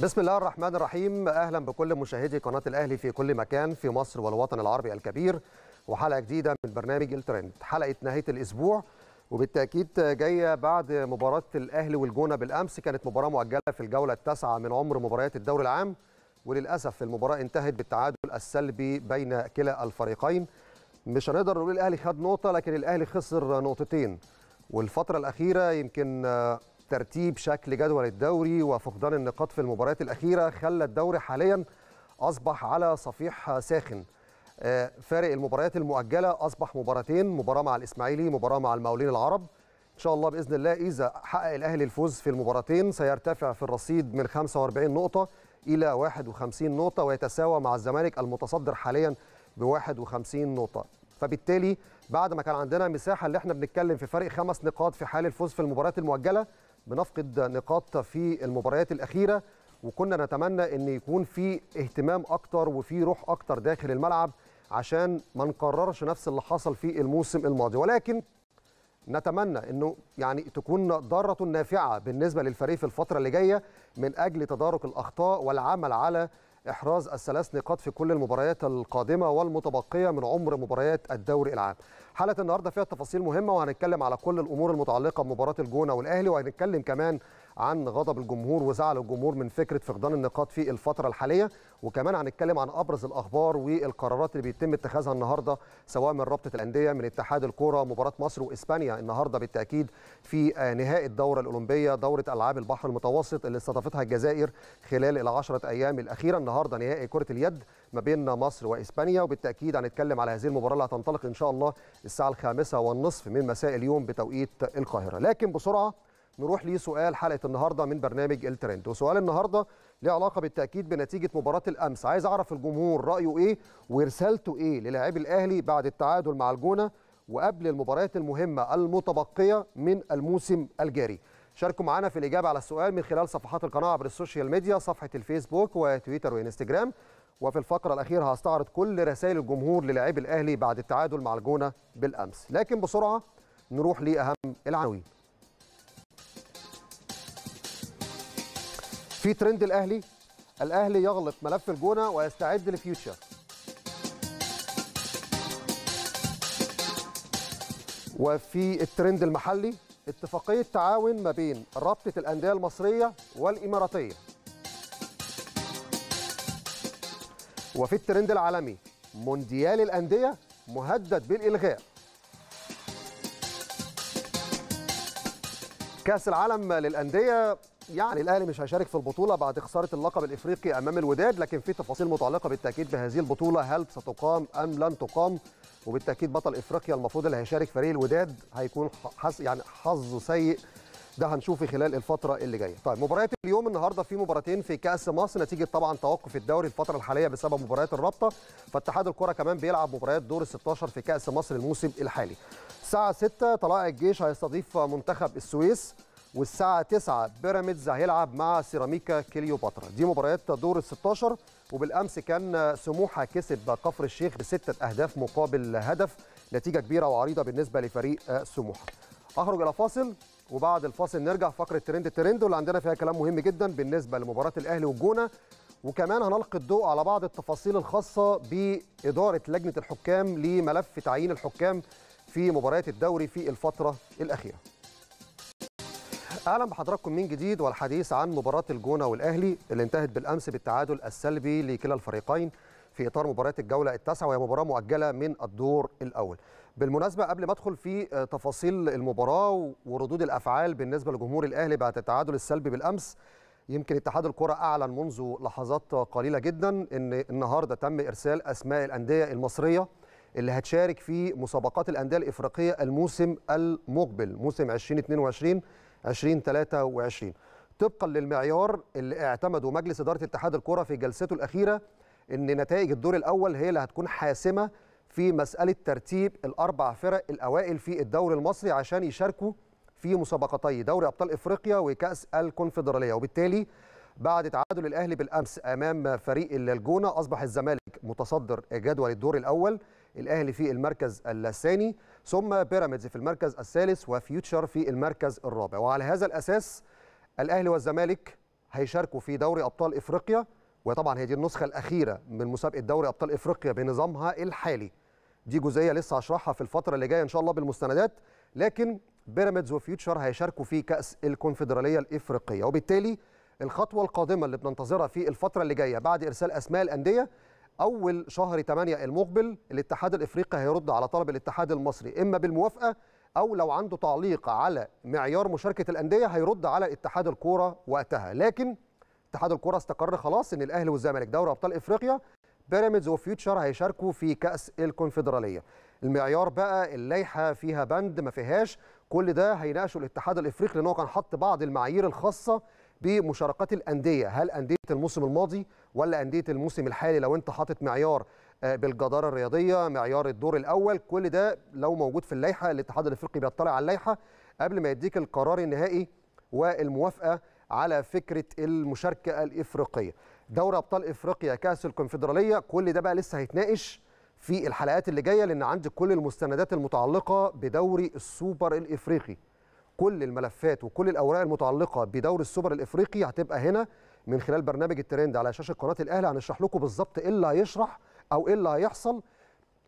بسم الله الرحمن الرحيم. أهلا بكل مشاهدي قناة الأهلي في كل مكان في مصر والوطن العربي الكبير. وحلقة جديدة من برنامج الترند حلقة نهاية الأسبوع. وبالتأكيد جاية بعد مباراة الأهلي والجونة بالأمس. كانت مباراة مؤجلة في الجولة التاسعة من عمر مباريات الدوري العام. وللأسف المباراة انتهت بالتعادل السلبي بين كلا الفريقين. مش هنقدر نقول الأهلي خد نقطة لكن الأهلي خسر نقطتين. والفترة الأخيرة يمكن ترتيب شكل جدول الدوري وفقدان النقاط في المباريات الأخيرة خلى الدوري حاليا أصبح على صفيح ساخن. فارق المباريات المؤجلة أصبح مباراتين مباراة مع الإسماعيلي مباراة مع المقاولين العرب. إن شاء الله بإذن الله إذا حقق الأهلي الفوز في المباراتين سيرتفع في الرصيد من 45 نقطة إلى 51 نقطة ويتساوى مع الزمالك المتصدر حاليا ب 51 نقطة. فبالتالي بعد ما كان عندنا مساحة اللي إحنا بنتكلم في فرق خمس نقاط في حال الفوز في المباريات المؤجلة بنفقد نقاط في المباريات الأخيرة وكنا نتمنى أن يكون في اهتمام أكتر وفي روح أكتر داخل الملعب عشان ما نكررش نفس اللي حصل في الموسم الماضي. ولكن نتمنى أنه يعني تكون ضارة نافعة بالنسبة للفريق في الفترة اللي جاية من أجل تدارك الأخطاء والعمل على إحراز الثلاث نقاط في كل المباريات القادمة والمتبقية من عمر مباريات الدوري العام. حلقة النهارده فيها تفاصيل مهمة وهنتكلم على كل الأمور المتعلقة بمباراة الجونة والأهلي وهنتكلم كمان عن غضب الجمهور وزعل الجمهور من فكرة فقدان النقاط في الفترة الحالية. وكمان هنتكلم عن أبرز الأخبار والقرارات اللي بيتم اتخاذها النهارده سواء من رابطة الأندية من اتحاد الكورة مباراة مصر وإسبانيا. النهارده بالتأكيد في نهائي الدوره الأولمبية دورة ألعاب البحر المتوسط اللي استضافتها الجزائر خلال العشرة أيام الأخيرة. النهارده نهائي كرة اليد ما بين مصر وإسبانيا. وبالتأكيد هنتكلم على هذه المباراة اللي هتنطلق إن شاء الله الساعة الخامسة والنصف من مساء اليوم بتوقيت القاهرة. لكن بسرعة نروح لسؤال حلقة النهارده من برنامج الترند وسؤال النهارده له علاقة بالتأكيد بنتيجة مباراة الأمس. عايز أعرف الجمهور رأيه إيه ورسالته إيه للاعبي الأهلي بعد التعادل مع الجونة وقبل المباريات المهمة المتبقية من الموسم الجاري. شاركوا معنا في الإجابة على السؤال من خلال صفحات القناة عبر ال social media صفحة الفيسبوك وتويتر وإنستجرام. وفي الفقرة الأخيرة هستعرض كل رسائل الجمهور للاعبي الأهلي بعد التعادل مع الجونة بالأمس. لكن بسرعة نروح لأهم العناوين. في ترند الأهلي. الأهلي يغلق ملف الجونة ويستعد لفيوتشر. وفي الترند المحلي اتفاقية تعاون ما بين رابطة الأندية المصرية والإماراتية. وفي الترند العالمي مونديال الأندية مهدد بالإلغاء. كأس العالم للأندية يعني الأهلي مش هيشارك في البطولة بعد خسارة اللقب الإفريقي أمام الوداد لكن في تفاصيل متعلقة بالتأكيد بهذه البطولة هل ستقام أم لن تقام وبالتأكيد بطل إفريقيا المفروض اللي هيشارك فريق الوداد هيكون حظ يعني حظه سيء ده هنشوفه خلال الفترة اللي جاية. طيب مباريات اليوم النهارده في مباراتين في كأس مصر نتيجة طبعا توقف الدوري الفترة الحالية بسبب مباريات الرابطة، فاتحاد الكرة كمان بيلعب مباريات دور ال 16 في كأس مصر الموسم الحالي. الساعة 6 طلائع الجيش هيستضيف منتخب السويس والساعة 9 بيراميدز هيلعب مع سيراميكا كليوباترا، دي مباريات دور ال 16 وبالأمس كان سموحة كسب كفر الشيخ بستة أهداف مقابل هدف، نتيجة كبيرة وعريضة بالنسبة لفريق سموحة. أخرج إلى فاصل وبعد الفاصل نرجع فقرة ترند الترند واللي عندنا فيها كلام مهم جدا بالنسبة لمباراة الأهلي والجونه وكمان هنلقي الضوء على بعض التفاصيل الخاصة بإدارة لجنة الحكام لملف تعيين الحكام في مباريات الدوري في الفترة الأخيرة. أهلا بحضراتكم من جديد والحديث عن مباراة الجونة والأهلي اللي انتهت بالأمس بالتعادل السلبي لكلا الفريقين في إطار مباريات الجولة التاسعة وهي مباراة مؤجلة من الدور الأول. بالمناسبة قبل ما أدخل في تفاصيل المباراة وردود الأفعال بالنسبة لجمهور الأهلي بعد التعادل السلبي بالأمس يمكن اتحاد الكرة أعلن منذ لحظات قليلة جدا إن النهارده تم إرسال أسماء الأندية المصرية اللي هتشارك في مسابقات الأندية الإفريقية الموسم المقبل موسم 2022 2023 طبقا للمعيار اللي اعتمده مجلس إدارة اتحاد الكره في جلسته الأخيرة إن نتائج الدور الأول هي اللي هتكون حاسمة في مسألة ترتيب الأربع فرق الأوائل في الدوري المصري عشان يشاركوا في مسابقتي دوري أبطال إفريقيا وكأس الكونفدرالية. وبالتالي بعد تعادل الأهلي بالأمس أمام فريق الجونه أصبح الزمالك متصدر جدول الدور الأول. الأهلي في المركز الثاني ثم بيراميدز في المركز الثالث وفيوتشر في المركز الرابع. وعلى هذا الأساس الأهلي والزمالك هيشاركوا في دوري أبطال إفريقيا وطبعا هي دي النسخة الأخيرة من مسابقة دوري أبطال إفريقيا بنظامها الحالي. دي جزئية لسه هشرحها في الفترة اللي جاية إن شاء الله بالمستندات لكن بيراميدز وفيوتشر هيشاركوا في كأس الكونفدرالية الإفريقية. وبالتالي الخطوة القادمة اللي بننتظرها في الفترة اللي جاية بعد إرسال أسماء الأندية أول شهر 8 المقبل الاتحاد الإفريقي هيرد على طلب الاتحاد المصري إما بالموافقة أو لو عنده تعليق على معيار مشاركة الأندية هيرد على اتحاد الكورة وقتها. لكن اتحاد الكورة استقر خلاص إن الأهلي والزمالك دوري أبطال إفريقيا بيراميدز وفيوتشر هيشاركوا في كأس الكونفدرالية. المعيار بقى اللائحه فيها بند ما فيهاش كل ده هيناقشه الاتحاد الإفريقي لأن هو كان حط بعض المعايير الخاصة بمشاركات الأندية. هل أندية الموسم الماضي ولا أندية الموسم الحالي؟ لو أنت حاطط معيار بالجدارة الرياضية معيار الدور الأول كل ده لو موجود في اللائحة الاتحاد الأفريقي بيطلع على اللائحة قبل ما يديك القرار النهائي والموافقة على فكرة المشاركة الإفريقية. دوري أبطال إفريقيا كأس الكونفدرالية كل ده بقى لسه هيتناقش في الحلقات اللي جاية لأن عندك كل المستندات المتعلقة بدوري السوبر الإفريقي. كل الملفات وكل الأوراق المتعلقة بدوري السوبر الإفريقي هتبقى هنا من خلال برنامج الترند على شاشة قناة الأهلي. هنشرح لكم بالظبط إيه اللي هيشرح أو إيه اللي هيحصل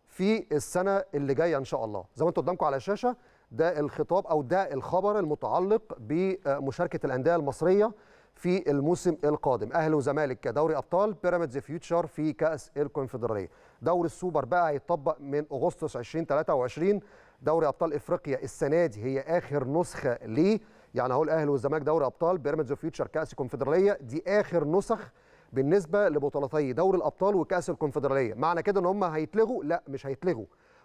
في السنة اللي جاية إن شاء الله. زي ما أنتم قدامكم على الشاشه ده الخطاب أو ده الخبر المتعلق بمشاركة الأندية المصرية في الموسم القادم. أهلي وزمالك كدوري أبطال بيراميدز فيوتشر في كأس الكونفدرالية. دوري السوبر بقى هيطبق من أغسطس 2023 دوري أبطال إفريقيا السنة دي هي آخر نسخة ليه. يعني اهو الاهلي والزمالك دوري أبطال بيراميدز وفيوتشر كأس الكونفدرالية دي آخر نسخ بالنسبة لبطولتي دوري الأبطال وكأس الكونفدرالية. معنى كده إن هم هيتلغوا؟ لا مش هيتلغوا.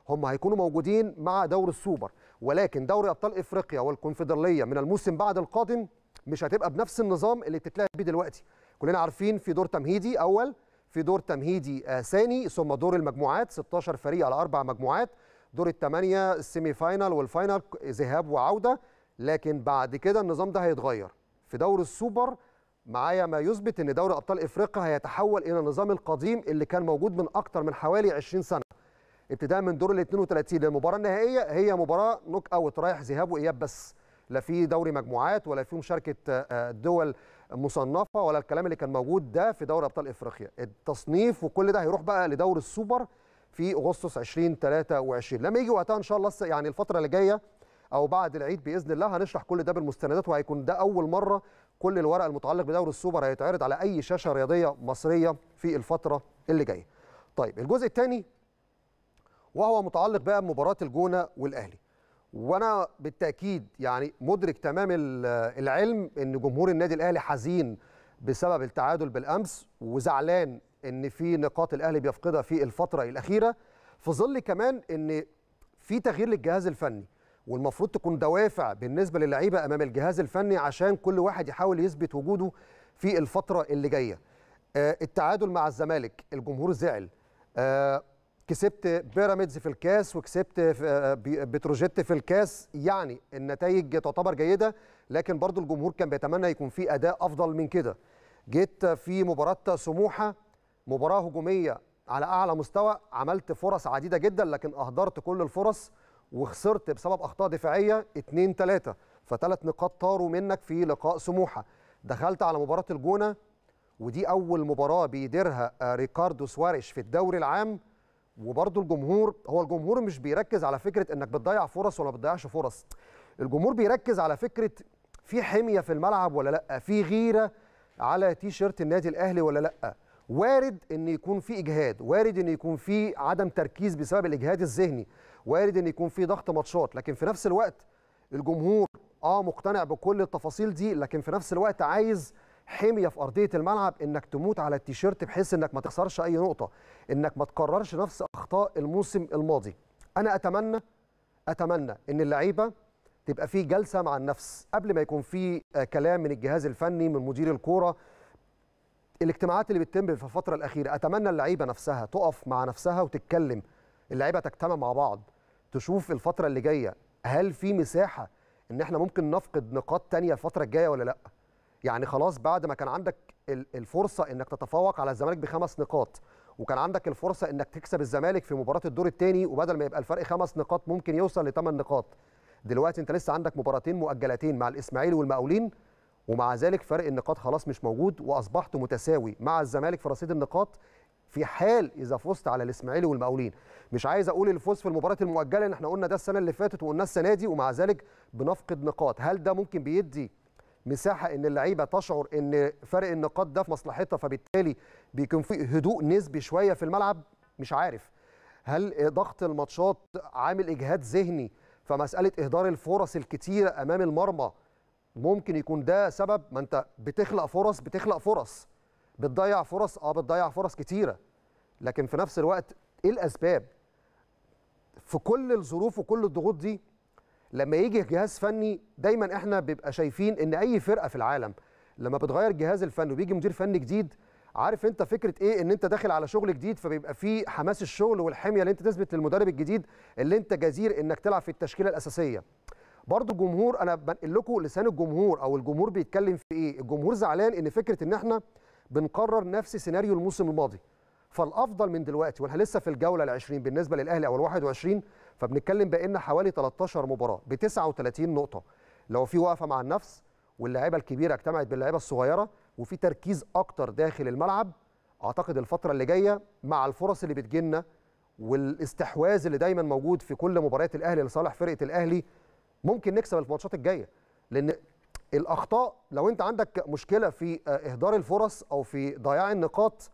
هم هيكونوا موجودين مع دوري السوبر. ولكن دوري أبطال إفريقيا والكونفدرالية من الموسم بعد القادم مش هتبقى بنفس النظام اللي بتتلعب بيه دلوقتي. كلنا عارفين في دور تمهيدي أول في دور تمهيدي آه ثاني ثم دور المجموعات 16 فريق على أربع مجموعات. دور الثمانيه ال semi final وال final ذهاب وعودة. لكن بعد كده النظام ده هيتغير. في دور السوبر معايا ما يثبت إن دوري أبطال إفريقيا هيتحول إلى النظام القديم اللي كان موجود من أكتر من حوالي 20 سنة. ابتداء من دور ال 32 للمباراه النهائية هي مباراة knockout رايح ذهاب وإياب بس. لا في دوري مجموعات ولا في مشاركة دول مصنفة ولا الكلام اللي كان موجود ده في دوري أبطال إفريقيا. التصنيف وكل ده هيروح بقى لدوري السوبر. في أغسطس 2023 لما يجي وقتها إن شاء الله يعني الفترة اللي جاية أو بعد العيد بإذن الله هنشرح كل ده بالمستندات وهيكون ده أول مرة كل الورق المتعلق بدوري السوبر هيتعرض على أي شاشة رياضية مصرية في الفترة اللي جاية. طيب الجزء الثاني وهو متعلق بقى بمباراة الجونة والأهلي. وأنا بالتأكيد يعني مدرك تمام العلم إن جمهور النادي الأهلي حزين بسبب التعادل بالأمس وزعلان إن في نقاط الأهلي بيفقدها في الفترة الأخيرة في ظل كمان إن في تغيير للجهاز الفني والمفروض تكون دوافع بالنسبة للعيبة أمام الجهاز الفني عشان كل واحد يحاول يثبت وجوده في الفترة اللي جاية. آه التعادل مع الزمالك الجمهور زعل. آه كسبت بيراميدز في الكاس وكسبت آه بتروجيت في الكاس يعني النتائج تعتبر جيدة لكن برضو الجمهور كان بيتمنى يكون في أداء أفضل من كده. جيت في مباراة سموحة مباراة هجومية على أعلى مستوى عملت فرص عديدة جدا لكن أهدرت كل الفرص وخسرت بسبب أخطاء دفاعية 2 3 فثلاث نقاط طاروا منك في لقاء سموحة. دخلت على مباراة الجونة ودي أول مباراة بيديرها ريكاردو سواريش في الدوري العام. وبرضه الجمهور هو الجمهور مش بيركز على فكرة إنك بتضيع فرص ولا بتضيعش فرص. الجمهور بيركز على فكرة في حمية في الملعب ولا لأ؟ في غيرة على تي شيرت النادي الأهلي ولا لأ؟ وارد إن يكون في إجهاد وارد إن يكون في عدم تركيز بسبب الإجهاد الذهني وارد إن يكون في ضغط ماتشات لكن في نفس الوقت الجمهور آه مقتنع بكل التفاصيل دي لكن في نفس الوقت عايز حمية في أرضية الملعب إنك تموت على التيشيرت بحيث إنك ما تخسرش أي نقطة إنك ما تكررش نفس أخطاء الموسم الماضي. أنا أتمنى أتمنى إن اللعيبة تبقى في جلسة مع النفس قبل ما يكون في كلام من الجهاز الفني من مدير الكورة الاجتماعات اللي بتتم في الفترة الأخيرة أتمنى اللعيبة نفسها تقف مع نفسها وتتكلم. اللعيبة تجتمع مع بعض تشوف الفترة اللي جاية هل في مساحة إن إحنا ممكن نفقد نقاط تانية الفترة الجاية ولا لأ؟ يعني خلاص بعد ما كان عندك الفرصة إنك تتفوق على الزمالك بخمس نقاط وكان عندك الفرصة إنك تكسب الزمالك في مباراة الدور الثاني وبدل ما يبقى الفرق خمس نقاط ممكن يوصل لثمان نقاط. دلوقتي أنت لسه عندك مباراتين مؤجلتين مع الإسماعيلي والمقاولين ومع ذلك فرق النقاط خلاص مش موجود وأصبحت متساوي مع الزمالك في رصيد النقاط في حال إذا فزت على الإسماعيلي والمقاولين. مش عايز أقول الفوز في المباراة المؤجلة ان إحنا قلنا ده السنة اللي فاتت وقلنا السنة دي ومع ذلك بنفقد نقاط. هل ده ممكن بيدي مساحة إن اللعيبة تشعر إن فرق النقاط ده في مصلحتها فبالتالي بيكون في هدوء نسبي شوية في الملعب؟ مش عارف. هل ضغط الماتشات عامل إجهاد ذهني فمساله إهدار الفرص الكتيرة أمام المرمى ممكن يكون ده سبب ما انت بتخلق فرص بتخلق فرص. بتضيع فرص آه بتضيع فرص كتيرة. لكن في نفس الوقت إيه الأسباب؟ في كل الظروف وكل الضغوط دي لما يجي جهاز فني دايما إحنا بيبقى شايفين إن أي فرقة في العالم لما بتغير الجهاز الفني وبيجي مدير فني جديد عارف أنت فكرة إيه؟ إن أنت داخل على شغل جديد فبيبقى في حماس الشغل والحمية اللي أنت تثبت للمدرب الجديد اللي أنت جزير إنك تلعب في التشكيلة الأساسية. برضو الجمهور أنا بنقل لكم لسان الجمهور أو الجمهور بيتكلم في إيه؟ الجمهور زعلان إن فكرة إن إحنا بنقرر نفس سيناريو الموسم الماضي. فالأفضل من دلوقتي وإحنا لسه في الجولة ال20 بالنسبة للأهلي أو ال21 فبنتكلم بقينا حوالي 13 مباراة ب 39 نقطة. لو في وقفة مع النفس واللاعيبه الكبيرة اجتمعت باللاعيبه الصغيرة وفي تركيز أكتر داخل الملعب أعتقد الفترة اللي جاية مع الفرص اللي بتجيلنا والاستحواذ اللي دايما موجود في كل مباريات الأهلي لصالح فرقة الأهلي ممكن نكسب الماتشات الجاية. لأن الأخطاء لو أنت عندك مشكلة في إهدار الفرص أو في ضياع النقاط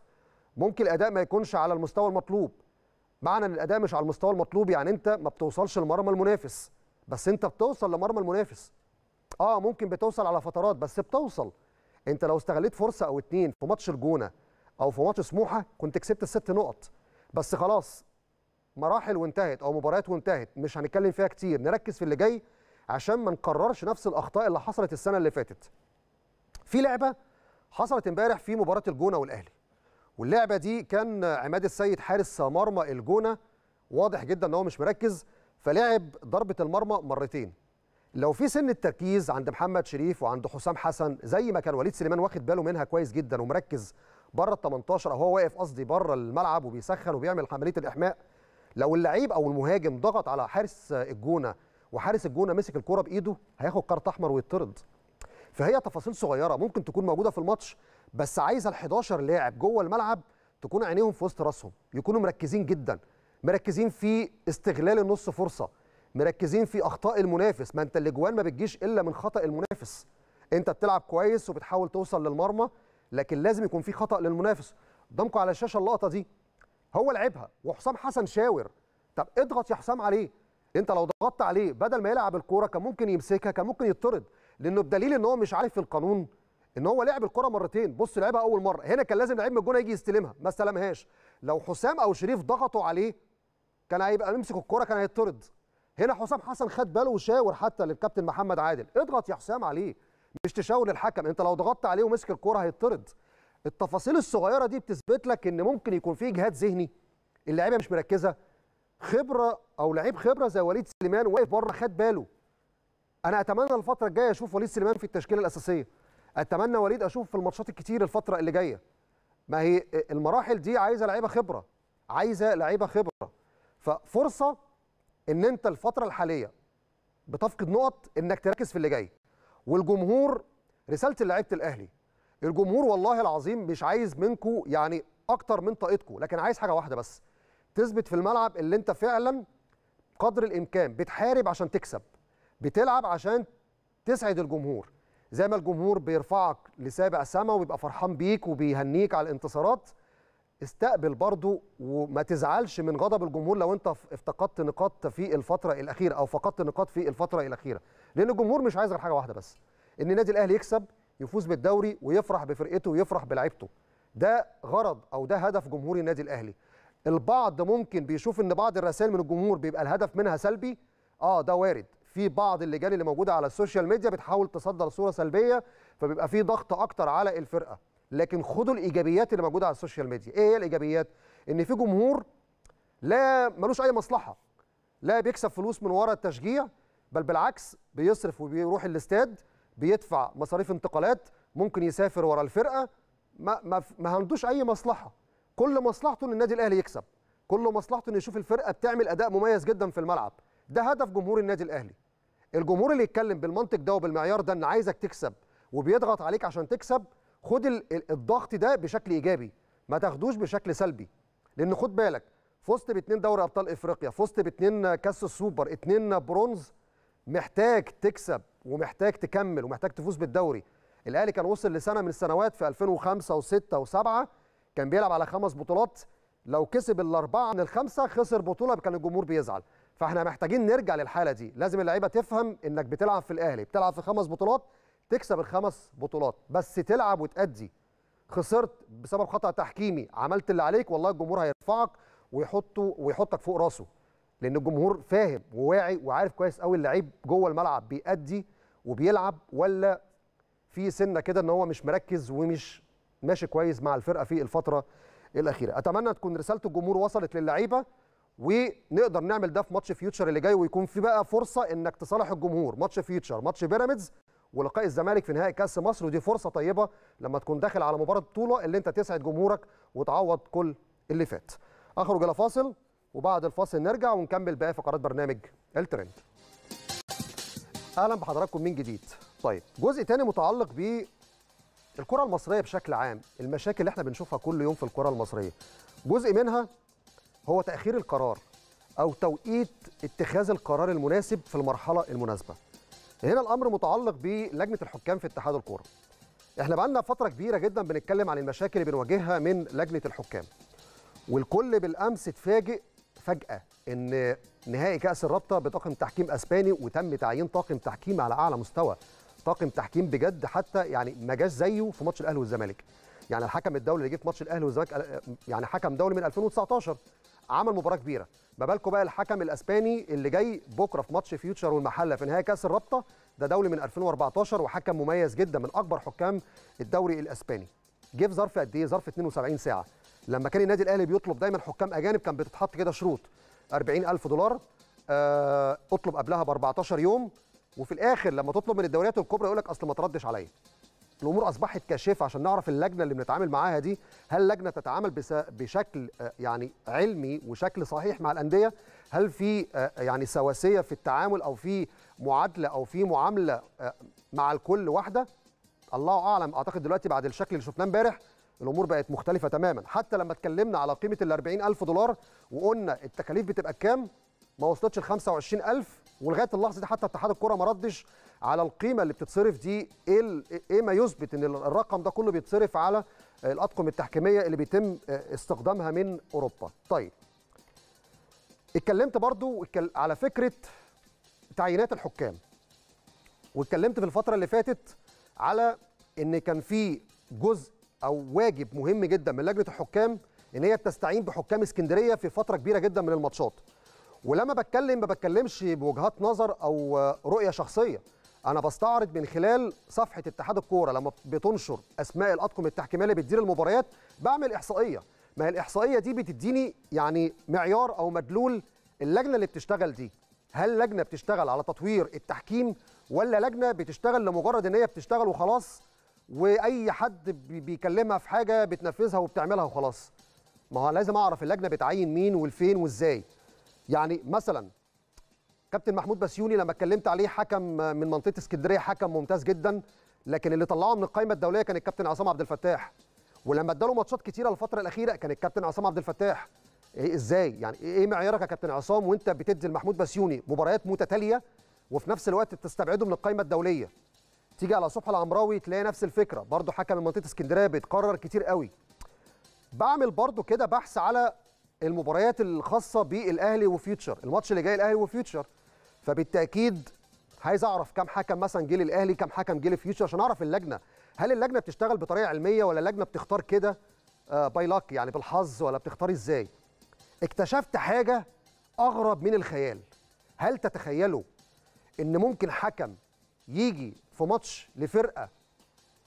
ممكن الأداء ما يكونش على المستوى المطلوب. معنى إن الأداء مش على المستوى المطلوب يعني أنت ما بتوصلش لمرمى المنافس. بس أنت بتوصل لمرمى المنافس. آه ممكن بتوصل على فترات بس بتوصل. أنت لو استغليت فرصة أو اتنين في ماتش الجونة أو في ماتش سموحة كنت كسبت الست نقط. بس خلاص مراحل وانتهت أو مباريات وانتهت مش هنتكلم فيها كتير. نركز في اللي جاي عشان ما نكررش نفس الأخطاء اللي حصلت السنة اللي فاتت. في لعبة حصلت امبارح في مباراة الجونة والأهلي. واللعبة دي كان عماد السيد حارس مرمى الجونة. واضح جدا إن هو مش مركز فلعب ضربة المرمى مرتين. لو في سن التركيز عند محمد شريف وعند حسام حسن زي ما كان وليد سليمان واخد باله منها كويس جدا ومركز بره ال 18 أو هو واقف قصدي بره الملعب وبيسخن وبيعمل عمليه الإحماء. لو اللعيب أو المهاجم ضغط على حارس الجونة وحارس الجونة مسك الكرة بإيده هياخد كارت أحمر ويطرد. فهي تفاصيل صغيرة ممكن تكون موجودة في الماتش بس عايزة ال 11 لاعب جوه الملعب تكون عينيهم في وسط راسهم يكونوا مركزين جدا مركزين في استغلال النص فرصة مركزين في أخطاء المنافس. ما أنت الأجوان ما بتجيش إلا من خطأ المنافس. أنت بتلعب كويس وبتحاول توصل للمرمى لكن لازم يكون في خطأ للمنافس. قدامكم على الشاشة اللقطة دي. هو لعبها وحسام حسن شاور. طب اضغط يا حسام عليه. انت لو ضغطت عليه بدل ما يلعب الكورة كان ممكن يمسكها كان ممكن يطرد. لأنه بدليل إن هو مش عارف القانون إن هو لعب الكره مرتين. بص لعبها أول مرة. هنا كان لازم لعيب من الجونه يجي يستلمها. ما استلمهاش. لو حسام أو شريف ضغطوا عليه كان هيبقى يمسك الكره كان هيطرد. هنا حسام حسن خد باله وشاور حتى للكابتن محمد عادل. اضغط يا حسام عليه. مش تشاور للحكم. انت لو ضغطت عليه ومسك الكره هيطرد. التفاصيل الصغيرة دي بتثبت لك إن ممكن يكون في إجهاد ذهني. اللعيبة مش مركزة. خبرة أو لعيب خبرة زي وليد سليمان واقف بره خد باله. أنا أتمنى الفترة الجاية أشوف وليد سليمان في التشكيلة الأساسية. أتمنى وليد أشوف في الماتشات الكتير الفترة اللي جاية. ما هي المراحل دي عايزة لعيبة خبرة عايزة لعيبة خبرة. ففرصة إن أنت الفترة الحالية بتفقد نقط إنك تركز في اللي جاي. والجمهور رسالة لعيبة الأهلي الجمهور والله العظيم مش عايز منكم يعني أكتر من طاقتكم لكن عايز حاجة واحدة بس. تثبت في الملعب اللي انت فعلا قدر الإمكان بتحارب عشان تكسب بتلعب عشان تسعد الجمهور. زي ما الجمهور بيرفعك لسابع سما وبيبقى فرحان بيك وبيهنيك على الانتصارات استقبل برضو وما تزعلش من غضب الجمهور لو انت افتقدت نقاط في الفترة الأخيرة أو فقدت نقاط في الفترة الأخيرة. لأن الجمهور مش عايز غير حاجة واحدة بس إن النادي الأهلي يكسب يفوز بالدوري ويفرح بفرقته ويفرح بلعيبته. ده غرض أو ده هدف جمهور النادي الأهلي. البعض ممكن بيشوف إن بعض الرسائل من الجمهور بيبقى الهدف منها سلبي. آه ده وارد. في بعض اللجان اللي موجودة على ال social media بتحاول تصدر صورة سلبية فبيبقى في ضغط أكتر على الفرقة. لكن خدوا الإيجابيات اللي موجودة على ال social media. إيه هي الإيجابيات؟ إن في جمهور لا ملوش أي مصلحة. لا بيكسب فلوس من ورا التشجيع بل بالعكس بيصرف وبيروح الاستاد بيدفع مصاريف انتقالات ممكن يسافر ورا الفرقة. ما ما, ما أي مصلحة. كل مصلحته إن النادي الأهلي يكسب. كل مصلحته انه يشوف الفرقة بتعمل أداء مميز جدا في الملعب. ده هدف جمهور النادي الأهلي. الجمهور اللي يتكلم بالمنطق ده وبالمعيار ده إن عايزك تكسب وبيضغط عليك عشان تكسب خد الضغط ده بشكل إيجابي. ما تاخدوش بشكل سلبي. لأن خد بالك فزت باثنين دوري أبطال إفريقيا فزت باثنين كأس السوبر اثنين برونز محتاج تكسب ومحتاج تكمل ومحتاج تفوز بالدوري. الأهلي كان وصل لسنة من السنوات في 2005 و6 و7 كان بيلعب على خمس بطولات لو كسب الأربعة من الخمسة خسر بطولة كان الجمهور بيزعل. فإحنا محتاجين نرجع للحالة دي. لازم اللعيبة تفهم إنك بتلعب في الأهلي بتلعب في خمس بطولات تكسب الخمس بطولات. بس تلعب وتأدي. خسرت بسبب خطأ تحكيمي عملت اللي عليك والله الجمهور هيرفعك ويحطه ويحطك فوق راسه. لأن الجمهور فاهم وواعي وعارف كويس قوي اللعيب جوه الملعب بيأدي وبيلعب ولا في سنة كده إن هو مش مركز ومش ماشي كويس مع الفرقة في الفترة الأخيرة. أتمنى تكون رسالة الجمهور وصلت للعيبة ونقدر نعمل ده في ماتش فيوتشر اللي جاي ويكون في بقى فرصة إنك تصالح الجمهور. ماتش فيوتشر ماتش بيراميدز ولقاء الزمالك في نهائي كأس مصر. ودي فرصة طيبة لما تكون داخل على مباراة بطولة اللي أنت تسعد جمهورك وتعوض كل اللي فات. اخرج إلى فاصل وبعد الفاصل نرجع ونكمل باقي فقرات برنامج الترند أهلا بحضراتكم من جديد. طيب جزء تاني متعلق ب الكرة المصرية بشكل عام المشاكل اللي إحنا بنشوفها كل يوم في الكرة المصرية جزء منها هو تأخير القرار أو توقيت اتخاذ القرار المناسب في المرحلة المناسبة. هنا الأمر متعلق بلجنة الحكام في اتحاد الكورة. إحنا بقالنا فترة كبيرة جدا بنتكلم عن المشاكل اللي بنواجهها من لجنة الحكام. والكل بالأمس اتفاجئ فجأة إن نهائي كأس الرابطة بطاقم تحكيم أسباني وتم تعيين طاقم تحكيم على أعلى مستوى. طاقم تحكيم بجد حتى يعني ما جاش زيه في ماتش الأهلي والزمالك. يعني الحكم الدولي اللي جه في ماتش الأهلي والزمالك يعني حكم دولي من 2019 عمل مباراة كبيرة. ما بالكم بقى الحكم الأسباني اللي جاي بكرة في ماتش فيوتشر والمحلة في نهائي كأس الرابطة ده دولي من 2014 وحكم مميز جدا من أكبر حكام الدوري الأسباني. جه في ظرف قد إيه؟ ظرف 72 ساعة. لما كان النادي الأهلي بيطلب دايما حكام أجانب كان بتتحط كده شروط. 40000 دولار آه أطلب قبلها ب 14 يوم. وفي الآخر لما تطلب من الدوريات الكبرى يقول لك أصل ما تردش عليا. الأمور أصبحت كاشفه عشان نعرف اللجنة اللي بنتعامل معاها دي هل لجنه تتعامل بشكل يعني علمي وشكل صحيح مع الأندية؟ هل في يعني سواسية في التعامل أو في معادلة أو في معاملة مع الكل واحدة؟ الله أعلم. أعتقد دلوقتي بعد الشكل اللي شفناه امبارح الأمور بقت مختلفة تماما. حتى لما اتكلمنا على قيمة ال 40000 دولار وقلنا التكاليف بتبقى كام؟ ما وصلتش ل 25000 ولغاية اللحظة دي حتى اتحاد الكره ما ردش على القيمة اللي بتتصرف دي. إيه إيه ما يثبت إن الرقم ده كله بيتصرف على الأطقم التحكيمية اللي بيتم استخدامها من أوروبا. طيب. اتكلمت برضو على فكرة تعيينات الحكام. واتكلمت في الفترة اللي فاتت على إن كان في جزء أو واجب مهم جدا من لجنة الحكام إن هي تستعين بحكام إسكندرية في فترة كبيرة جدا من الماتشات. ولما بتكلم ما بتكلمش بوجهات نظر أو رؤية شخصية. أنا بستعرض من خلال صفحة اتحاد الكورة لما بتنشر أسماء الأطقم التحكيمية اللي بتدير المباريات بعمل إحصائية. ما هي الإحصائية دي بتديني يعني معيار أو مدلول اللجنة اللي بتشتغل دي. هل لجنة بتشتغل على تطوير التحكيم ولا لجنة بتشتغل لمجرد إن هي بتشتغل وخلاص وأي حد بيكلمها في حاجة بتنفذها وبتعملها وخلاص؟ ما هو لازم أعرف اللجنة بتعين مين والفين وازاي يعني مثلا كابتن محمود بسيوني لما اتكلمت عليه حكم من منطقة اسكندرية حكم ممتاز جدا لكن اللي طلعه من القائمة الدولية كان الكابتن عصام عبد الفتاح. ولما اداله ماتشات كتيرة الفترة الأخيرة كان الكابتن عصام عبد الفتاح. إيه إزاي؟ يعني إيه معيارك يا كابتن عصام وأنت بتدي لمحمود بسيوني مباريات متتالية وفي نفس الوقت بتستبعده من القائمة الدولية؟ تيجي على صبحي العمراوي تلاقي نفس الفكرة. برضه حكم من منطقة اسكندرية بيتكرر كتير قوي. بعمل برضه كده بحث على المباريات الخاصة بالأهلي وفيوتشر. الماتش اللي جاي الأهلي وفيوتشر. فبالتأكيد عايز أعرف كام حكم مثلا جه للاهلي كام حكم جه لفيوتشر عشان أعرف اللجنة. هل اللجنة بتشتغل بطريقة علمية ولا اللجنة بتختار كده؟ آه by luck يعني بالحظ ولا بتختار إزاي؟ اكتشفت حاجة أغرب من الخيال. هل تتخيلوا إن ممكن حكم يجي في ماتش لفرقة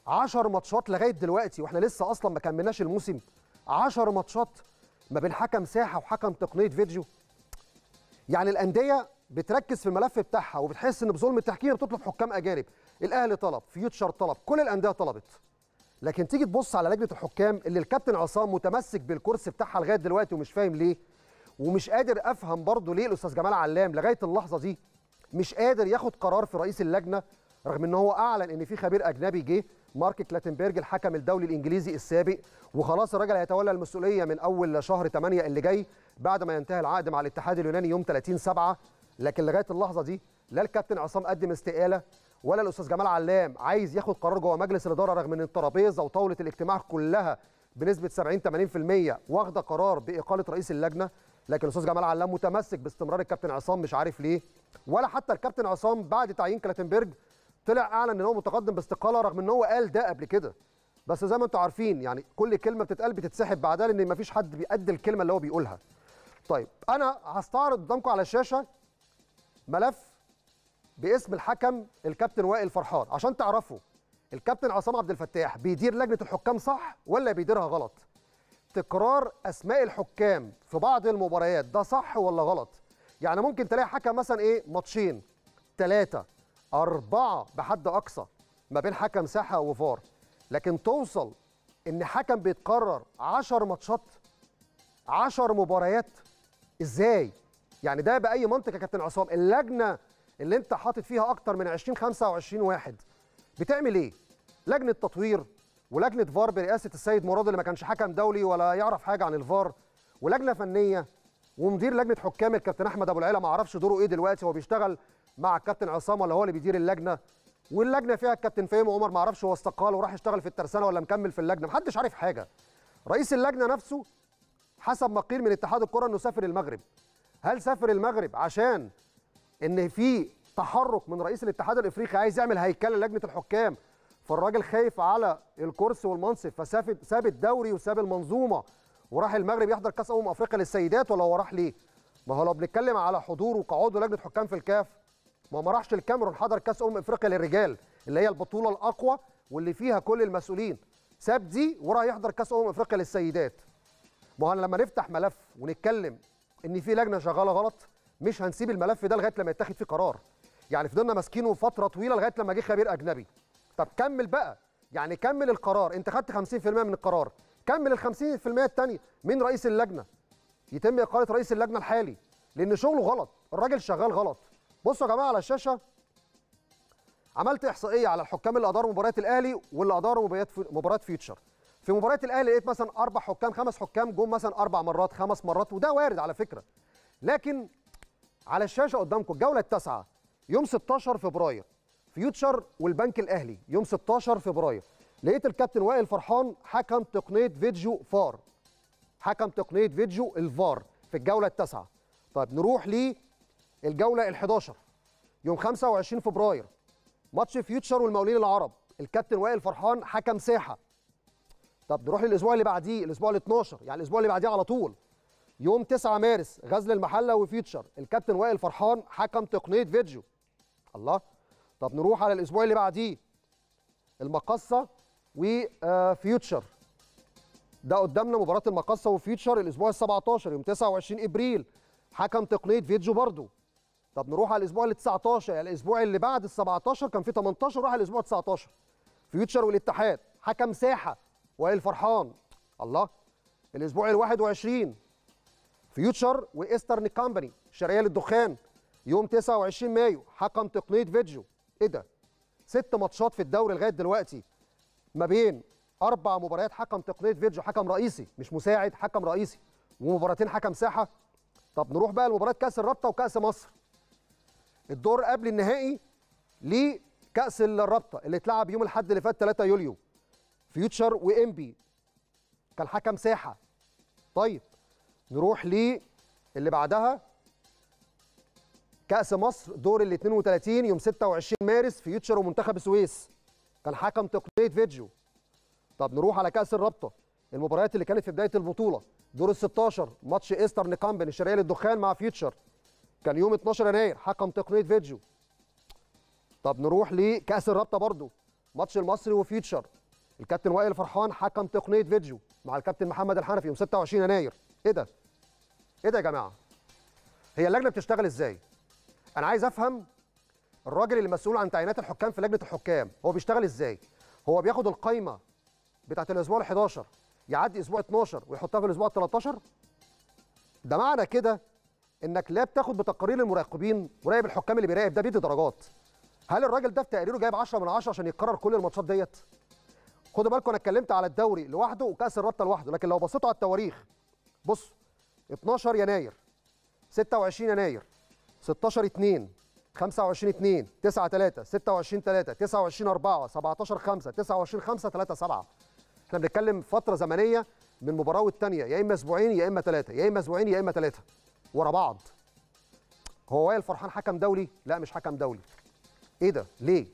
10 ماتشات لغاية دلوقتي وإحنا لسه أصلا ما كملناش الموسم 10 ماتشات ما بين حكم ساحة وحكم تقنية فيديو. يعني الأندية بتركز في الملف بتاعها وبتحس إن بظلم التحكيم بتطلب حكام أجانب. الأهلي طلب فيوتشر طلب كل الأندية طلبت. لكن تيجي تبص على لجنة الحكام اللي الكابتن عصام متمسك بالكرسي بتاعها لغاية دلوقتي ومش فاهم ليه ومش قادر أفهم برضه ليه الأستاذ جمال علام لغاية اللحظة دي مش قادر ياخد قرار في رئيس اللجنة رغم إن هو أعلن إن في خبير أجنبي جه مارك كلاتنبرج الحكم الدولي الإنجليزي السابق. وخلاص الراجل هيتولى المسؤولية من أول شهر 8 اللي جاي بعد ما ينتهي العقد مع الاتحاد اليوناني يوم 30 7 لكن لغاية اللحظة دي لا الكابتن عصام قدم استقاله ولا الأستاذ جمال علام عايز ياخد قرار جوه مجلس الإدارة رغم إن الترابيزة وطاولة الاجتماع كلها بنسبة 70 80% واخدة قرار بإقالة رئيس اللجنة. لكن الأستاذ جمال علام متمسك باستمرار الكابتن عصام مش عارف ليه. ولا حتى الكابتن عصام بعد تعيين كلاتنبرج طلع اعلن ان هو متقدم باستقاله رغم ان هو قال ده قبل كده. بس زي ما أنتم عارفين يعني كل كلمة بتتقال بتتسحب بعدها لأن مفيش حد بيأدي الكلمة اللي هو بيقولها. طيب أنا هستعرض قدامكم على الشاشة ملف باسم الحكم الكابتن وائل فرحان. عشان تعرفوا الكابتن عصام عبد الفتاح بيدير لجنة الحكام صح ولا بيديرها غلط؟ تكرار أسماء الحكام في بعض المباريات ده صح ولا غلط؟ يعني ممكن تلاقي حكم مثلا إيه؟ ماتشين ثلاثة أربعة بحد أقصى ما بين حكم ساحة وفار. لكن توصل إن حكم بيتقرر 10 ماتشات 10 مباريات إزاي؟ يعني ده بأي منطق يا كابتن عصام؟ اللجنة اللي أنت حاطط فيها أكتر من 20 25 واحد بتعمل إيه؟ لجنة تطوير ولجنة فار برئاسة السيد مراد اللي ما كانش حكم دولي ولا يعرف حاجة عن الفار ولجنة فنية ومدير لجنة حكام الكابتن أحمد أبو العيله ما أعرفش دوره إيه دلوقتي هو بيشتغل مع الكابتن عصام ولا هو اللي بيدير اللجنة؟ واللجنة فيها الكابتن فهيم عمر ما أعرفش هو استقال وراح يشتغل في الترسانة ولا مكمل في اللجنة محدش عارف حاجة. رئيس اللجنة نفسه حسب ما قيل من اتحاد الكرة إنه سافر المغرب. هل سافر المغرب عشان إن في تحرك من رئيس الاتحاد الإفريقي عايز يعمل هيكلة لجنه الحكام؟ فالراجل خايف على الكرسي والمنصب فساب ساب الدوري وساب المنظومة وراح المغرب يحضر كأس أمم أفريقيا للسيدات ولا هو راح ليه؟ ما هو لو بنتكلم على حضور وكعضو لجنة حكام في الكاف ما ما راحش الكاميرون حضر كاس أمم إفريقيا للرجال اللي هي البطولة الأقوى واللي فيها كل المسؤولين. ساب دي وراح يحضر كاس أمم إفريقيا للسيدات. ما لما نفتح ملف ونتكلم إن في لجنة شغالة غلط مش هنسيب الملف ده لغاية لما يتاخد فيه قرار. يعني فضلنا ماسكينه فترة طويلة لغاية لما جه خبير أجنبي. طب كمل بقى. يعني كمل القرار. أنت خدت 50% من القرار. كمل ال 50% الثانية من رئيس اللجنة؟ يتم إقالة رئيس اللجنة الحالي. لأن شغله غلط. الراجل شغال غلط. بصوا يا جماعة على الشاشة. عملت إحصائية على الحكام اللي أداروا مباريات الأهلي واللي أداروا مباريات مباراه فيوتشر. في مباراه الأهلي لقيت مثلا أربع حكام خمس حكام جم مثلا أربع مرات خمس مرات وده وارد على فكرة. لكن على الشاشة قدامكم الجولة التاسعة يوم 16 فبراير فيوتشر والبنك الأهلي يوم 16 فبراير لقيت الكابتن وائل فرحان حكم تقنية فيديو فار. حكم تقنية فيديو الفار في الجولة التاسعة. طيب نروح للجوله ال11 يوم 25 فبراير ماتش فيوتشر والمقاولين العرب الكابتن وائل فرحان حكم ساحة. طب نروح للأسبوع اللي بعديه الأسبوع ال 12 يعني الأسبوع اللي بعديه على طول. يوم 9 مارس غزل المحلة وفيوتشر الكابتن وائل فرحان حكم تقنية فيديو. الله. طب نروح على الأسبوع اللي بعديه المقصة وفيوتشر ده قدامنا مباراة المقصة وفيوتشر الأسبوع ال 17 يوم 29 إبريل حكم تقنية فيديو برضو. طب نروح على الأسبوع ال 19 يعني الأسبوع اللي بعد ال 17 كان في 18 روح على الأسبوع 19 فيوتشر والاتحاد حكم ساحة وائل فرحان. الله. الأسبوع ال 21 فيوتشر و ايسترن كومباني شرقية للدخان. يوم 29 مايو حكم تقنية فيديو. إيه ده؟ ست ماتشات في الدوري لغاية دلوقتي. ما بين أربع مباريات حكم تقنية فيديو حكم رئيسي مش مساعد حكم رئيسي. ومباراتين حكم ساحة. طب نروح بقى لمباراه كأس الرابطة وكأس مصر. الدور قبل النهائي لكأس الرابطة اللي اتلعب يوم الأحد اللي فات 3 يوليو. فيوتشر وإنبي. كان حكم ساحة. طيب نروح ل اللي بعدها. كأس مصر دور ال 32 يوم 26 مارس فيوتشر ومنتخب السويس. كان حكم تقنيه فيديو. طب نروح على كأس الرابطة. المباريات اللي كانت في بداية البطولة. دور ال 16 ماتش ايسترن كومباني الشرقية للدخان مع فيوتشر. كان يوم 12 يناير حكم تقنية فيديو. طب نروح لكأس الرابطة برضو ماتش المصري وفيوتشر. الكابتن وائل فرحان حكم تقنية فيديو مع الكابتن محمد الحنفي يوم 26 يناير. إيه ده؟ إيه ده يا جماعة؟ هي اللجنة بتشتغل إزاي؟ أنا عايز أفهم الراجل اللي مسؤول عن تعيينات الحكام في لجنة الحكام هو بيشتغل إزاي؟ هو بياخد القايمة بتاعت الأسبوع ال11 يعدي أسبوع 12 ويحطها في الأسبوع ال13 ده معنى كده إنك لا بتاخد بتقارير المراقبين مراقب الحكام اللي بيراقب ده بيدي درجات. هل الراجل ده في تقريره جايب 10 من 10 عشان يكرر كل الماتشات ديت؟ خدوا بالكم أنا اتكلمت على الدوري لوحده وكأس الرابطة لوحده لكن لو بصيتوا على التواريخ بصوا 12 يناير 26 يناير 16 2 25 2 9 3 26 3 29 4 17 5 29 5 3 7 إحنا بنتكلم فترة زمنية من مباراة والثانيه يا إما أسبوعين يا إما ثلاثة يا إما أسبوعين يا إما ثلاثة ورا بعض. هو وائل فرحان حكم دولي؟ لا مش حكم دولي. إيه ده؟ ليه؟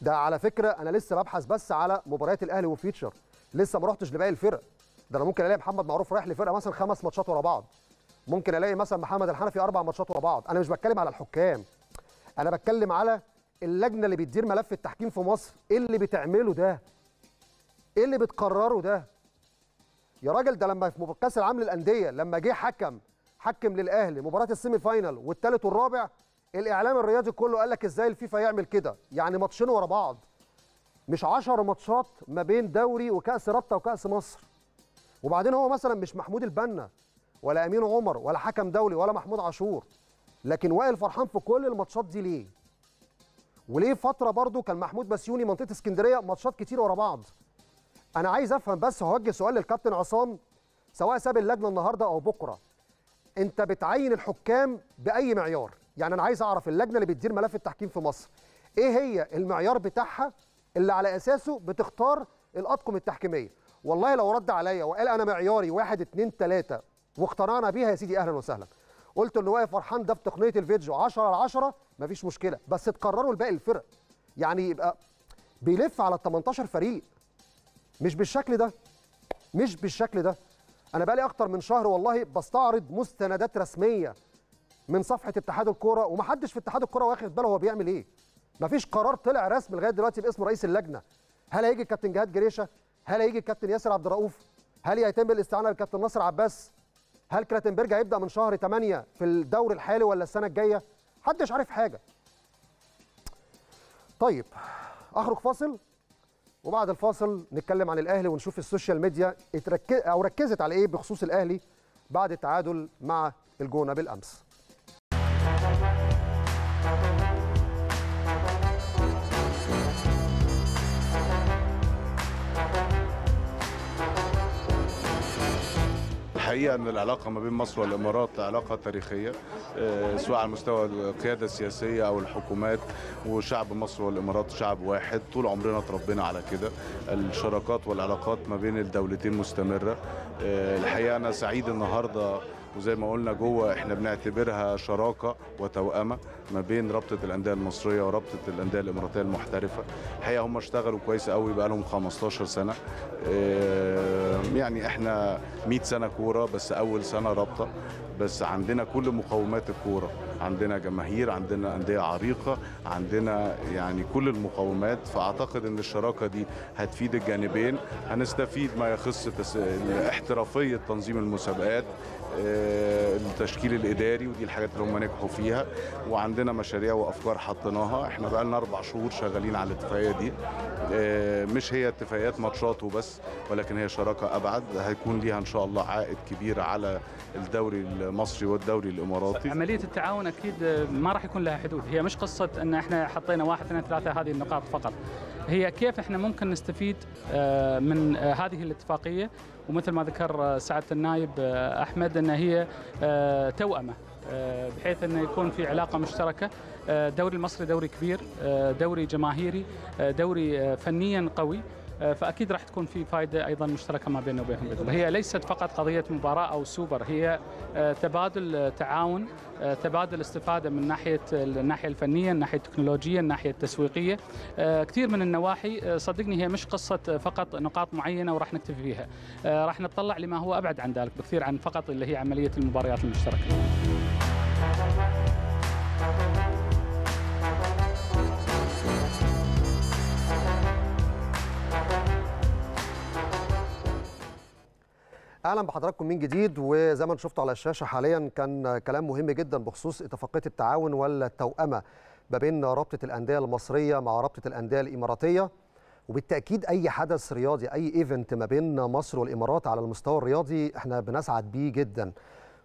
ده على فكرة أنا لسه ببحث بس على مباريات الأهلي وفيوتشر لسه ما رحتش لباقي الفرق. ده أنا ممكن ألاقي محمد معروف رايح لفرقة مثلا خمس ماتشات ورا بعض. ممكن ألاقي مثلا محمد الحنفي أربع ماتشات ورا بعض. أنا مش بتكلم على الحكام. أنا بتكلم على اللجنة اللي بتدير ملف التحكيم في مصر. إيه اللي بتعمله ده؟ إيه اللي بتقرره ده؟ يا راجل ده لما في كاس العالم للأندية لما جه حكم حكم للأهلي. مباراة ال semi-final والثالث والرابع الإعلام الرياضي كله قال لك إزاي الفيفا يعمل كده. يعني ماتشين ورا بعض. مش 10 ماتشات ما بين دوري وكأس رابطة وكأس مصر. وبعدين هو مثلا مش محمود البنا ولا أمين عمر ولا حكم دولي ولا محمود عاشور. لكن وائل فرحان في كل الماتشات دي ليه؟ وليه فترة برضو كان محمود بسيوني منطقة اسكندرية ماتشات كتير ورا بعض؟ أنا عايز أفهم بس هوجه سؤال للكابتن عصام سواء ساب اللجنة النهارده أو بكرة. انت بتعين الحكام بأي معيار. يعني أنا عايز أعرف اللجنة اللي بتدير ملف التحكيم في مصر إيه هي المعيار بتاعها اللي على أساسه بتختار الأطقم التحكيمية؟ والله لو رد عليا وقال أنا معياري واحد اتنين تلاتة واقتنعنا بيها يا سيدي أهلا وسهلا. قلت ان واقف فرحان ده في تقنية الفيديو 10 على 10 مفيش مشكلة. بس تكرروا لباقي الفرق. يعني يبقى بيلف على ال 18 فريق. مش بالشكل ده مش بالشكل ده. أنا بقالي أكتر من شهر والله بستعرض مستندات رسمية من صفحة اتحاد الكورة ومحدش في اتحاد الكورة واخد باله هو بيعمل إيه. مفيش قرار طلع رسمي لغاية دلوقتي باسم رئيس اللجنة. هل هيجي الكابتن جهاد جريشة؟ هل هيجي الكابتن ياسر عبد الرؤوف؟ هل يتم الاستعانة بالكابتن ناصر عباس؟ هل كلاتنبرج هيبدأ من شهر 8 في الدور الحالي ولا السنة الجاية؟ محدش عارف حاجة. طيب أخرج فاصل. وبعد الفاصل نتكلم عن الأهلي ونشوف ال social media اتركز أو ركزت على إيه بخصوص الأهلي بعد التعادل مع الجونة بالأمس. الحقيقة إن العلاقة ما بين مصر والإمارات علاقة تاريخية آه، سواء على مستوى القيادة السياسية أو الحكومات وشعب مصر والإمارات شعب واحد. طول عمرنا اتربينا على كده. الشراكات والعلاقات ما بين الدولتين مستمرة. آه، الحقيقة أنا سعيد النهارده وزي ما قلنا جوه إحنا بنعتبرها شراكة وتوأمة ما بين رابطة الأندية المصرية ورابطة الأندية الإماراتية المحترفة. الحقيقة هم اشتغلوا كويس قوي بقى لهم 15 سنه يعني إحنا 100 سنة كورة بس أول سنة رابطة. بس عندنا كل مقومات الكورة. عندنا جماهير عندنا أندية عريقة عندنا يعني كل المقومات. فأعتقد إن الشراكة دي هتفيد الجانبين. هنستفيد ما يخص احترافية تنظيم المسابقات التشكيل الإداري ودي الحاجات اللي هم نجحوا فيها. وعندنا مشاريع وأفكار حطيناها. إحنا بقى لنا أربع شهور شغالين على الاتفاقيه دي. آه، مش هي اتفاقيات ماتشات وبس ولكن هي شراكة أبعد. هيكون ليها إن شاء الله عائد كبير على الدوري المصري والدوري الإماراتي. عملية التعاون أكيد ما راح يكون لها حدود. هي مش قصة إن إحنا حطينا واحد اثنين ثلاثة هذه النقاط فقط. هي كيف إحنا ممكن نستفيد آه، من آه، هذه الاتفاقية؟ ومثل ما ذكر آه، سعاده النائب أحمد إن هي توأمة بحيث إنه يكون في علاقة مشتركة الدوري المصري دوري كبير دوري جماهيري دوري فنيا قوي فأكيد راح تكون في فائده أيضا مشتركة ما بيننا وبينهم الله. هي ليست فقط قضية مباراة أو سوبر هي آه، تبادل آه، تعاون آه، تبادل استفادة من ناحية الناحية الفنية الناحيه التكنولوجيه الناحيه التسويقيه آه، كثير من النواحي آه، صدقني هي مش قصة آه، فقط نقاط معينة وراح نكتفي فيها آه، راح نتطلع لما هو أبعد عن ذلك بكثير عن فقط اللي هي عملية المباريات المشتركة. أهلا بحضراتكم من جديد وزي ما أنتم شفتوا على الشاشة حاليا كان كلام مهم جدا بخصوص اتفاقية التعاون والتوأمة ما بين رابطة الأندية المصرية مع رابطة الأندية الإماراتية. وبالتأكيد أي حدث رياضي أي event ما بين مصر والإمارات على المستوى الرياضي إحنا بنسعد بيه جدا.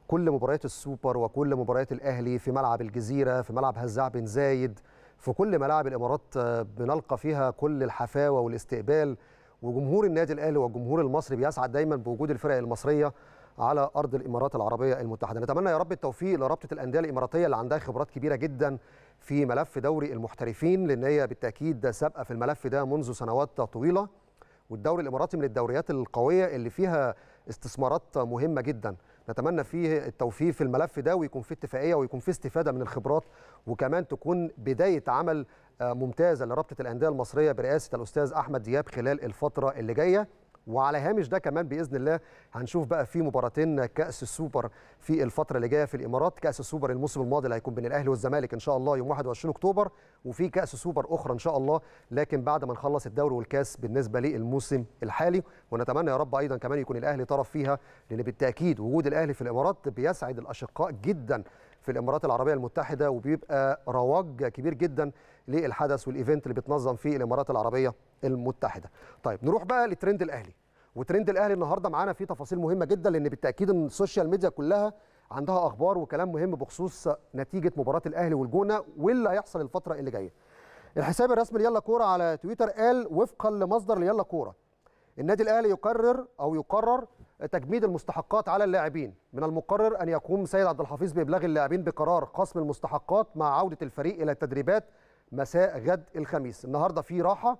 كل مباريات السوبر وكل مباريات الأهلي في ملعب الجزيرة في ملعب هزاع بن زايد في كل ملاعب الإمارات بنلقى فيها كل الحفاوة والاستقبال. وجمهور النادي الأهلي والجمهور المصري بيسعد دايما بوجود الفرق المصرية على أرض الإمارات العربية المتحدة. نتمنى يا رب التوفيق لرابطة الأندية الإماراتية اللي عندها خبرات كبيرة جدا في ملف دوري المحترفين لأن هي بالتأكيد سابقة في الملف ده منذ سنوات طويلة. والدوري الإماراتي من الدوريات القوية اللي فيها استثمارات مهمة جدا. نتمنى فيه التوفيق في الملف ده ويكون فيه اتفاقية ويكون فيه استفادة من الخبرات وكمان تكون بداية عمل آه، ممتازة لرابطة الأندية المصرية برئاسة الأستاذ أحمد دياب خلال الفترة اللي جاية. وعلى هامش ده كمان بإذن الله هنشوف بقى في مباراتين كأس السوبر في الفترة اللي جاية في الإمارات. كأس السوبر الموسم الماضي اللي هيكون بين الأهلي والزمالك إن شاء الله يوم 21 أكتوبر وفي كأس سوبر أخرى إن شاء الله لكن بعد ما نخلص الدوري والكأس بالنسبة للموسم الحالي. ونتمنى يا رب أيضا كمان يكون الأهلي طرف فيها لأن بالتأكيد وجود الأهلي في الإمارات بيسعد الأشقاء جدا في الإمارات العربية المتحدة وبيبقى رواج كبير جدا للحدث وال event اللي بيتنظم في الإمارات العربية المتحدة. طيب نروح بقى لترند الأهلي وترند الأهلي النهارده معانا فيه تفاصيل مهمة جدا لأن بالتأكيد إن ال social media كلها عندها أخبار وكلام مهم بخصوص نتيجة مباراة الأهلي والجونة واللي هيحصل الفترة اللي جاية. الحساب الرسمي يلا كورة على تويتر قال وفقا لمصدر ليلا كورة النادي الأهلي يقرر أو يقرر تجميد المستحقات على اللاعبين. من المقرر أن يقوم سيد عبد الحفيظ بإبلاغ اللاعبين بقرار خصم المستحقات مع عودة الفريق إلى التدريبات مساء غد الخميس. النهارده في راحة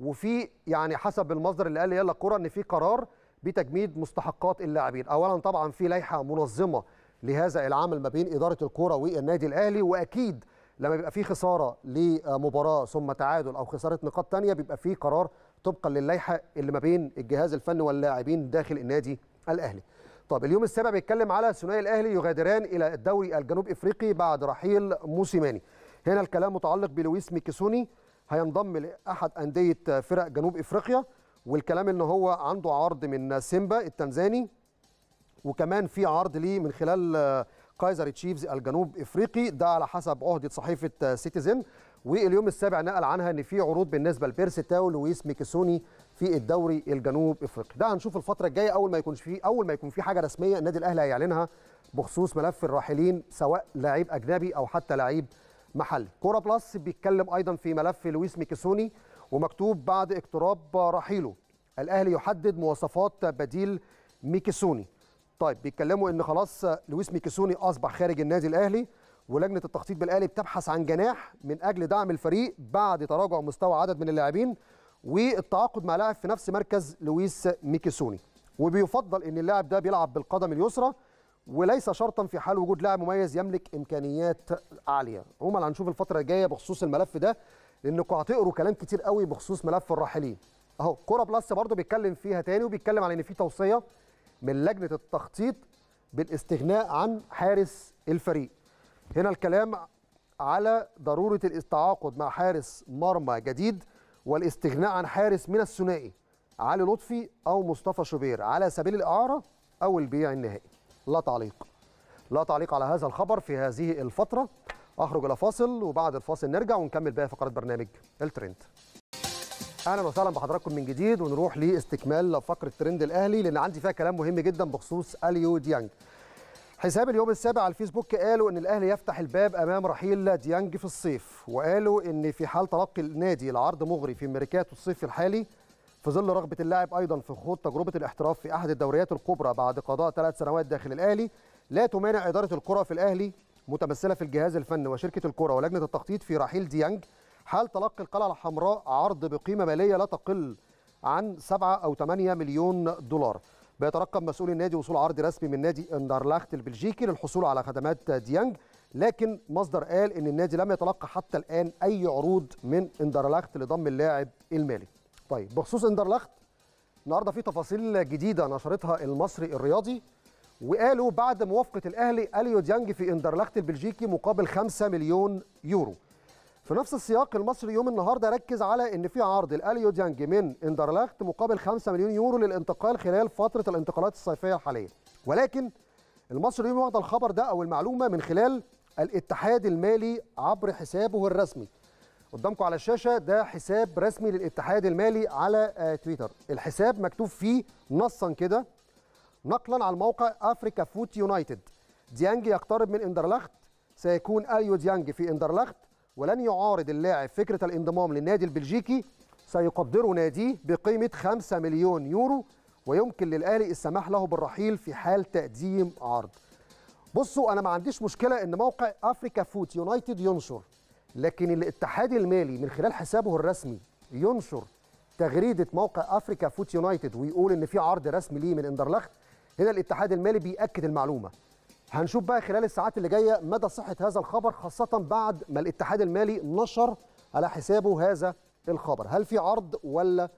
وفي يعني حسب المصدر اللي قال يلا كوره إن في قرار بتجميد مستحقات اللاعبين. اولا طبعا في لائحة منظمة لهذا العمل ما بين إدارة الكورة والنادي الأهلي وأكيد لما بيبقى في خسارة لمباراة ثم تعادل أو خسارة نقاط تانية بيبقى في قرار طبقا للائحة اللي ما بين الجهاز الفني واللاعبين داخل النادي الأهلي. طب اليوم السابع بيتكلم على ثنائي الأهلي يغادران إلى الدوري الجنوب إفريقي بعد رحيل موسيماني. هنا الكلام متعلق بلويس ميكيسوني هينضم لأحد أندية فرق جنوب إفريقيا والكلام إن هو عنده عرض من سيمبا التنزاني وكمان في عرض ليه من خلال كايزر تشيفز الجنوب إفريقي ده على حسب عهدة صحيفة سيتيزن واليوم السابع نقل عنها إن في عروض بالنسبة لبيرسي تاو لويس ميكيسوني في الدوري الجنوب إفريقي. ده هنشوف الفترة الجاية أول ما يكون في أول ما يكون في حاجة رسمية النادي الأهلي هيعلنها بخصوص ملف الراحلين سواء لاعب أجنبي أو حتى لاعب محلي. كورة بلس بيتكلم أيضا في ملف لويس ميكيسوني ومكتوب بعد اقتراب رحيله. الأهلي يحدد مواصفات بديل ميكيسوني. طيب بيتكلموا إن خلاص لويس ميكيسوني أصبح خارج النادي الأهلي. ولجنة التخطيط بالاهلي بتبحث عن جناح من أجل دعم الفريق بعد تراجع مستوى عدد من اللاعبين والتعاقد مع لاعب في نفس مركز لويس ميكيسوني. وبيفضل إن اللاعب ده بيلعب بالقدم اليسرى وليس شرطا في حال وجود لاعب مميز يملك إمكانيات عالية. عموما هنشوف الفترة الجاية بخصوص الملف ده لانكم هتقروا كلام كتير قوي بخصوص ملف الراحلين. أهو كورة بلس برضه بيتكلم فيها تاني وبيتكلم على إن في توصية من لجنة التخطيط بالإستغناء عن حارس الفريق. هنا الكلام على ضرورة التعاقد مع حارس مرمى جديد والاستغناء عن حارس من الثنائي علي لطفي أو مصطفى شوبير على سبيل الإعارة أو البيع النهائي. لا تعليق. لا تعليق على هذا الخبر في هذه الفترة. أخرج إلى فاصل وبعد الفاصل نرجع ونكمل باقي فقرات برنامج الترند. أهلا وسهلا بحضراتكم من جديد ونروح لاستكمال فقرة ترند الأهلي لأن عندي فيها كلام مهم جدا بخصوص أليو ديانج. حساب اليوم السابع على الفيسبوك قالوا إن الأهلي يفتح الباب أمام رحيل ديانج في الصيف وقالوا إن في حال تلقي النادي العرض مغري في ميركاتو الصيف الحالي في ظل رغبة اللاعب أيضا في خوض تجربة الاحتراف في أحد الدوريات الكبرى بعد قضاء ثلاث سنوات داخل الأهلي لا تمانع إدارة الكرة في الأهلي متمثلة في الجهاز الفني وشركة الكرة ولجنة التخطيط في رحيل ديانج حال تلقي القلعة الحمراء عرض بقيمة مالية لا تقل عن 7 أو 8 مليون دولار. بيترقب مسؤول النادي وصول عرض رسمي من نادي اندرلاخت البلجيكي للحصول على خدمات ديانج لكن مصدر قال إن النادي لم يتلقى حتى الآن أي عروض من اندرلاخت لضم اللاعب المالي. طيب بخصوص اندرلاخت النهارده في تفاصيل جديدة نشرتها المصري الرياضي وقالوا بعد موافقة الأهلي أليو ديانج في اندرلاخت البلجيكي مقابل 5 مليون يورو. في نفس السياق المصري يوم النهارده ركز على إن في عرض الاليو ديانج من إندرلاخت مقابل 5 مليون يورو للانتقال خلال فترة الانتقالات الصيفية الحالية. ولكن المصري يوم واخد الخبر ده أو المعلومة من خلال الاتحاد المالي عبر حسابه الرسمي. قدامكم على الشاشة ده حساب رسمي للاتحاد المالي على آه، تويتر. الحساب مكتوب فيه نصا كده نقلا على الموقع افريكا فوت يونايتد ديانج يقترب من اندرلخت سيكون أليو ديانج في اندرلخت ولن يعارض اللاعب فكرة الانضمام للنادي البلجيكي. سيقدره ناديه بقيمة 5 مليون يورو ويمكن للاهلي السماح له بالرحيل في حال تقديم عرض. بصوا أنا ما عنديش مشكلة إن موقع أفريكا فوت يونايتد ينشر لكن الاتحاد المالي من خلال حسابه الرسمي ينشر تغريدة موقع أفريكا فوت يونايتد ويقول إن في عرض رسمي ليه من إندرلخت. هنا الاتحاد المالي بيأكد المعلومة. هنشوف بقى خلال الساعات اللي جاية مدى صحة هذا الخبر خاصة بعد ما الاتحاد المالي نشر على حسابه هذا الخبر. هل في عرض ولا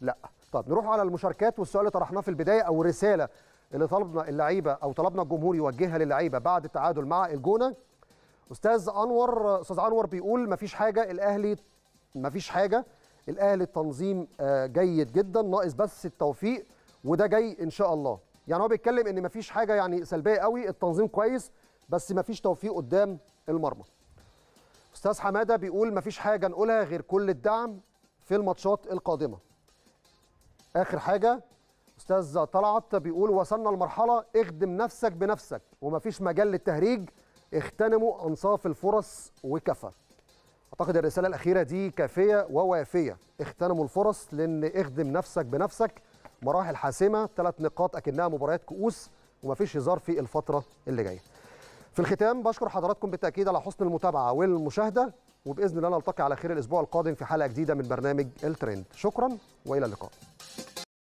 لا؟ طب نروح على المشاركات والسؤال اللي طرحناه في البداية أو الرساله اللي طلبنا اللعيبة أو طلبنا الجمهور يوجهها للعيبة بعد التعادل مع الجونة. أستاذ أنور أستاذ أنور بيقول مفيش حاجة الأهلي مفيش حاجة. الأهلي التنظيم آه، جيد جدا ناقص بس التوفيق وده جاي إن شاء الله. يعني هو بيتكلم إن مفيش حاجة يعني سلبية قوي التنظيم كويس بس مفيش توفيق قدام المرمى. أستاذ حمادة بيقول مفيش حاجة نقولها غير كل الدعم في الماتشات القادمة. آخر حاجة أستاذ طلعت بيقول وصلنا لمرحلة اخدم نفسك بنفسك ومفيش مجال للتهريج اغتنموا أنصاف الفرص وكفى. أعتقد الرسالة الأخيرة دي كافية ووافية. اغتنموا الفرص لأن اخدم نفسك بنفسك مراحل حاسمة ثلاث نقاط أكنها مباريات كؤوس ومفيش هزار في الفترة اللي جاية. في الختام بشكر حضراتكم بالتأكيد على حسن المتابعة والمشاهدة وبإذن الله نلتقي على خير الأسبوع القادم في حلقة جديدة من برنامج الترند. شكرا وإلى اللقاء.